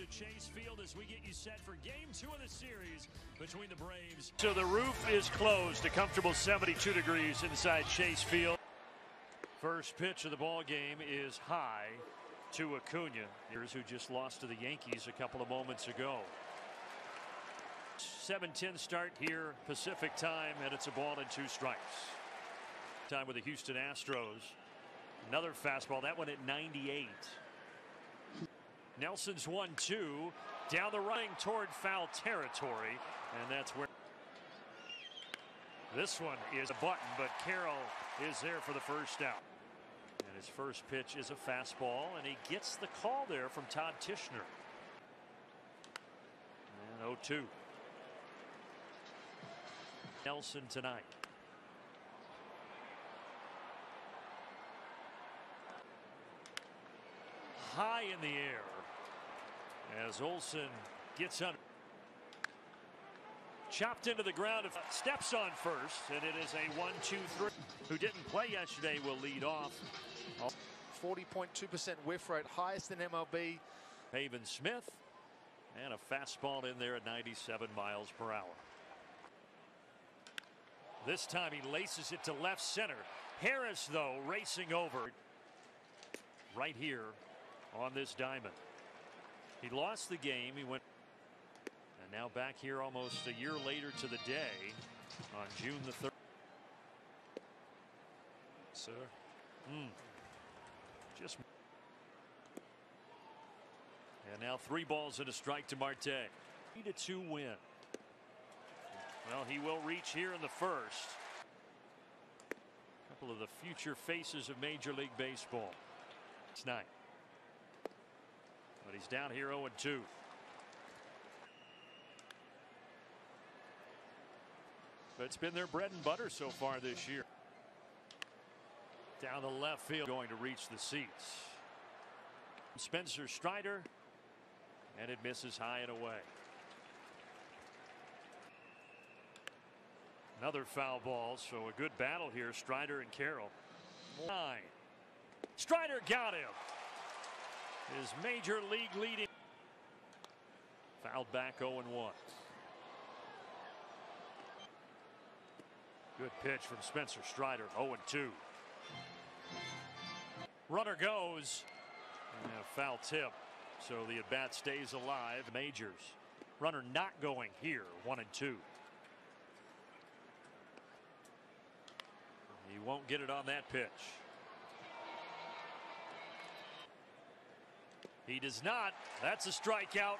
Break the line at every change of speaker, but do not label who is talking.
at Chase Field as we get you set for game two of the series between the Braves. So the roof is closed, a comfortable 72 degrees inside Chase Field. First pitch of the ball game is high to Acuna, here's who just lost to the Yankees a couple of moments ago. 7-10 start here Pacific time and it's a ball and two strikes. Time with the Houston Astros. Another fastball that one at 98. Nelson's 1-2 down the running toward foul territory and that's where this one is a button but Carroll is there for the first out. And his first pitch is a fastball and he gets the call there from Todd Tichenor. And 0-2. Nelson tonight. High in the air as Olson gets under. Chopped into the ground, steps on first, and it is a one, two, three. Who didn't play yesterday will lead off.
40.2% whiff rate, highest in MLB.
Pavin Smith, and a fastball in there at 97 miles per hour. This time he laces it to left center. Harris, though, racing over right here on this diamond. He lost the game. He went and now back here almost a year later to the day on June the 3rd.
Sir.
Mm. Just and now three balls and a strike to Marte. Three to two win. Well, he will reach here in the first. A couple of the future faces of Major League Baseball. Nine. But he's down here 0 2. But it's been their bread and butter so far this year. Down the left field going to reach the seats. Spencer Strider and it misses high and away. Another foul ball so a good battle here Strider and Carroll. Nine. Strider got him. His major league leading. Fouled back 0 1. Good pitch from Spencer Strider 0 2. Runner goes and a foul tip so the at bat stays alive. Majors runner not going here 1 and 2. He won't get it on that pitch. He does not. That's a strikeout.